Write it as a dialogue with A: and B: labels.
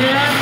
A: Yeah.